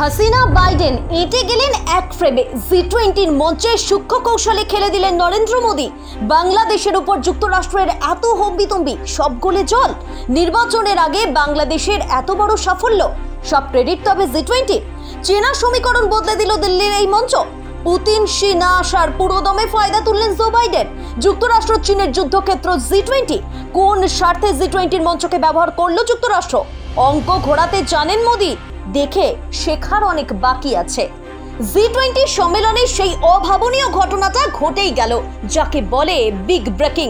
Hasina, Biden, এঁটে গেলেন এক ফ্রেমে। জি টোয়েন্টির মঞ্চে সূক্ষ্ম কৌশলে খেলে দিলেন নরেন্দ্র মোদী। বাংলাদেশের উপর যুক্তরাষ্ট্রের এত হম্বিতম্বি, সব গোলে জল। নির্বাচনের আগে বাংলাদেশের এত বড় সাফল্য, সব ক্রেডিট তবে জি টোয়েন্টি চেনা সমীকরণ বদলে দিল দিল্লির এই মঞ্চ। পুতিন সি না আসার পুরোদমে ফায়দা তুললেন জো বাইডেন। যুক্তরাষ্ট্র, চীনের যুদ্ধক্ষেত্র জি টোয়েন্টি কোন স্বার্থে জি টোয়েন্টির মঞ্চকে ব্যবহার করল যুক্তরাষ্ট্র? অঙ্ক ঘোরাতে জানেন মোদী। দেখে শেখার অনেক বাকি আছে। জি টোয়েন্টি সম্মেলনে সেই অভাবনীয় ঘটনাটা ঘটেই গেল, যাকে বলে বিগ ব্রেকিং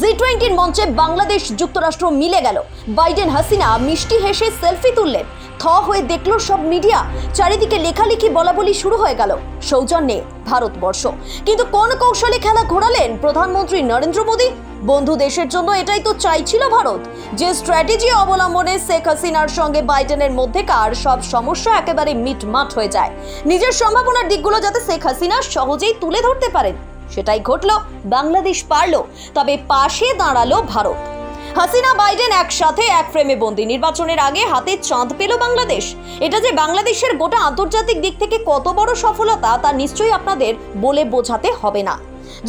জি টোয়েন্টির মঞ্চে বাংলাদেশ যুক্তরাষ্ট্র মিলে গেল। বাইডেন হাসিনা মিষ্টি হেসে সেলফি তুললেন। থ হয়ে দেখল সব মিডিয়া। চারিদিকে লেখালেখি বলাবলি শুরু হয়ে গেল। সৌজন্যে ভারতবর্ষ। কিন্তু কোন কৌশলে খেলা ঘোরালেন প্রধানমন্ত্রী নরেন্দ্র মোদী? বন্ধু দেশের জন্য এটাই তো চাইছিল ভারত, যে স্ট্র্যাটেজি অবলম্বনে শেখ হাসিনার সঙ্গে বাইডেনের মধ্যেকার সব সমস্যা একেবারে মিটমাট হয়ে যায়। নিজের সম্ভাবনার দিকগুলো যাতে শেখ হাসিনা সহজেই তুলে ধরতে পারেন, সেটাই ঘটল, বাংলাদেশ পারল, তবে পাশে দাঁড়াল ভারত। হাসিনা, বাইডেন একসাথে এক ফ্রেমে বন্দি। নির্বাচনের আগে হাতে চাঁদ পেল বাংলাদেশ। এটা যে বাংলাদেশের গোটা আন্তর্জাতিক দিক থেকে কত বড় সফলতা, তা নিশ্চয়ই আপনাদের বলে বোঝাতে হবে না।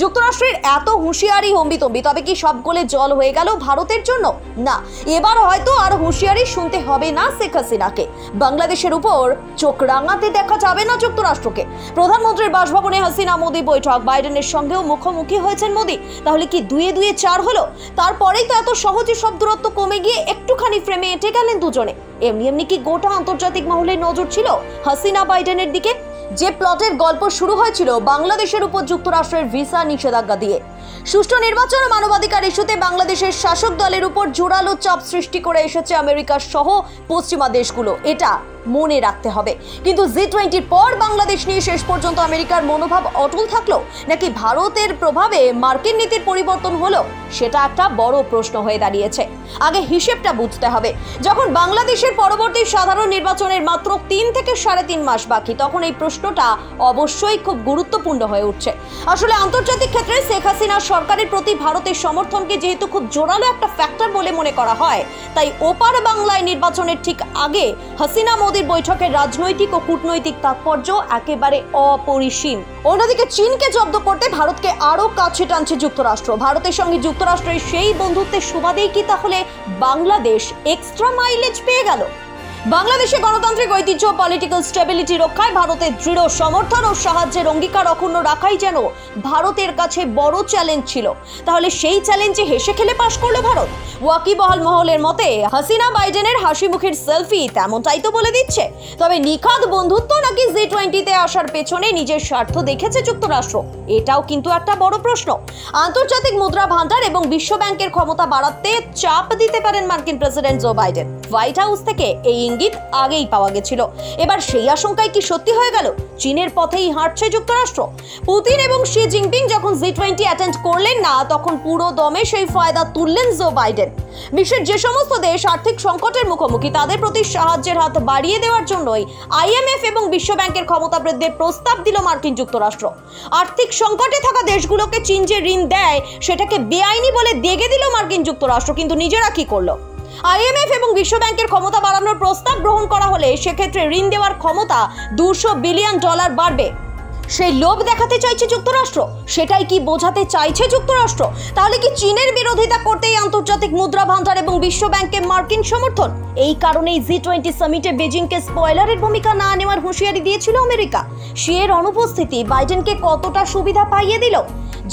যুক্তরাষ্ট্রের এত হুঁশিয়ারি হম্বিতম্বি তবে কি সব গোলে জল হয়ে গেল ভারতের জন্য? না, এবার হয়তো আর হুঁশিয়ারি শুনতে হবে না শেখ হাসিনাকে। বাংলাদেশের উপর চোখ রাঙাতে দেখা যাবে না যুক্তরাষ্ট্রকে। প্রধানমন্ত্রীর বাসভবনে হাসিনা মোদী বৈঠক, বাইডেনের সঙ্গেও মুখোমুখি হয়েছেন মোদী। তাহলে কি দুয়ে দুয়ে চার হলো? তারপরেই তো এত সহজে সব দূরত্ব কমে গিয়ে একটুখানি ফ্রেমে এঁটে গেলেন দুজনে। এমনি এমনি কি গোটা আন্তর্জাতিক মহলে নজর ছিল হাসিনা বাইডেনের দিকে? যে প্লটের গল্প শুরু হয়েছিল বাংলাদেশের উপর যুক্তরাষ্ট্রের ভিসা নিষেধাজ্ঞা দিয়ে। সুষ্ঠু নির্বাচন ও মানবাধিকার ইস্যুতে বাংলাদেশের শাসক দলের উপর জোরালো চাপ সৃষ্টি করে এসেছে আমেরিকা সহ পশ্চিমা দেশগুলো। এটা মনে রাখতে হবে। কিন্তু জি টোয়েন্টির পর বাংলাদেশ নিয়ে শেষ পর্যন্ত আমেরিকার মনোভাব অটল থাকল নাকি ভারতের প্রভাবে মার্কিন নীতির পরিবর্তন হলো, সেটা একটা বড় প্রশ্ন হয়ে দাঁড়িয়েছে। আগে হিসেবটা বুঝতে হবে। যখন বাংলাদেশের পরবর্তী সাধারণ নির্বাচনের মাত্র তিন থেকে সাড়ে তিন মাস বাকি, তখন এই প্রশ্নটা অবশ্যই খুব গুরুত্বপূর্ণ হয়ে উঠছে। আসলে আন্তর্জাতিক ক্ষেত্রে শেখ হাসিনা সরকারের প্রতি ভারতের সমর্থনকে যেহেতু খুব জোরালো একটা ফ্যাক্টর বলে মনে করা হয়, তাই ওপার বাংলায় নির্বাচনের ঠিক আগে হাসিনা মোদীর বৈঠকের রাজনৈতিক ও কূটনৈতিক তাৎপর্য একেবারে অপরিসীম। অন্যদিকে চীনকে জব্দ করতে ভারতকে আরও কাছে টানছে যুক্তরাষ্ট্র। ভারতের সঙ্গে যুক্তরাষ্ট্রের সেই বন্ধুত্বের সুবাদেই কি তাহলে বাংলাদেশ এক্সট্রা মাইলেজ পেয়ে গেল? বাংলাদেশে গণতান্ত্রিক ঐতিহ্য পলিটিক্যাল স্টেবিলিটি রক্ষায় ভারতের দৃঢ় সমর্থন ও সাহায্যের অঙ্গীকার অক্ষুণ্ণ রাখাই যেন ভারতের কাছে বড় চ্যালেঞ্জ ছিল। তাহলে সেই চ্যালেঞ্জে হেসে খেলে পাশ করল ভারত? ওয়াকিবহাল মহলের মতে, হাসিনা বাইডেনের হাসি মুখের সেলফি তেমনটাই তো বলে দিচ্ছে। তবে নিখাদ বন্ধুত্ব নাকি জি টোয়েন্টিতে আসার পেছনে নিজের স্বার্থ দেখেছে যুক্তরাষ্ট্র? এটাও কিন্তু একটা বড় প্রশ্ন। আন্তর্জাতিক মুদ্রা ভান্ডার এবং বিশ্ব ব্যাংকের ক্ষমতা বাড়াতে চাপ দিতে পারেন মার্কিন president Joe Biden. White House থেকে এই ইঙ্গিত আগেই পাওয়া গেছিল। এবার সেই আশঙ্কায় কি সত্যি হয়ে গেল? চীনের পথেই হাঁটছে যুক্তরাষ্ট্র। পুতিন এবং শি জিনপিং যখন জি টোয়েন্টি অ্যাটেন্ড করলেন, না, তখন পুরো দমে সেই ফায়দা তুললেন জো বাইডেন। বিশ্বের যে সমস্ত দেশ আর্থিক সংকটের মুখোমুখি, তাদের প্রতি সাহায্যের হাত বাড়িয়ে দেওয়ার জন্যই আইএমএফ এবং বিশ্ব ব্যাংকের ক্ষমতা বৃদ্ধির প্রস্তাব দিল মার্কিন যুক্তরাষ্ট্র। আর্থিক সংকটে থাকা দেশগুলোকে চীন যে ঋণ দেয়, সেটাকে বেআইনি বলে দেগে দিল মার্কিন যুক্তরাষ্ট্র, কিন্তু নিজেরা কি করল? আইএমএফ এবং বিশ্ব ব্যাংকের ক্ষমতা বাড়ানোর প্রস্তাব গ্রহণ করা হলে সেক্ষেত্রে ঋণ দেওয়ার ক্ষমতা দুশো বিলিয়ন ডলার বাড়বে। সেই লোভ দেখাতে চাইছে যুক্তরাষ্ট্র। সেটাই কি বোঝাতে চাইছে যুক্তরাষ্ট্র? তাহলে কি চীনের বিরোধিতা করতেই আন্তর্জাতিক মুদ্রা ভান্ডার এবং বিশ্ব ব্যাংকে মার্কিন সমর্থন? এই কারণেই জি টোয়েন্টি সামিটে বেজিংকে স্পয়লারের ভূমিকা না নেওয়ার হুঁশিয়ারি দিয়েছিল আমেরিকা। শিয়ের অনুপস্থিতি বাইডেনকে কতটা সুবিধা পাইয়ে দিল?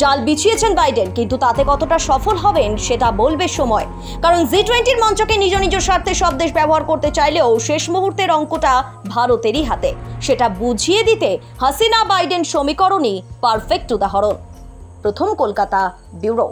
জাল বিছিয়েছেন বাইডেন, কিন্তু তাতে কতটা সফল হবেন সেটা বলবে সময়। কারণ জি টোয়েন্টির মঞ্চকে নিজ নিজ স্বার্থে সব দেশ ব্যবহার করতে চাইলেও শেষ মুহূর্তের অঙ্কটা ভারতেরই হাতে। সেটা বুঝিয়ে দিতে হাসিনা বাইডেন সমীকরণই পারফেক্ট উদাহরণ। প্রথম কলকাতা ব্যুরো।